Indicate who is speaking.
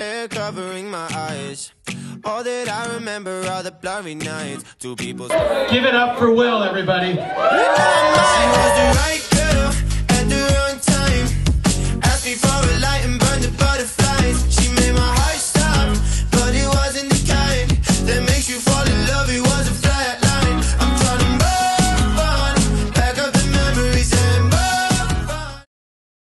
Speaker 1: hair covering my eyes. All that I remember are the blurry nights. Two people.
Speaker 2: Give it up for Will, everybody.
Speaker 1: She was the right girl at the wrong time. Me for a light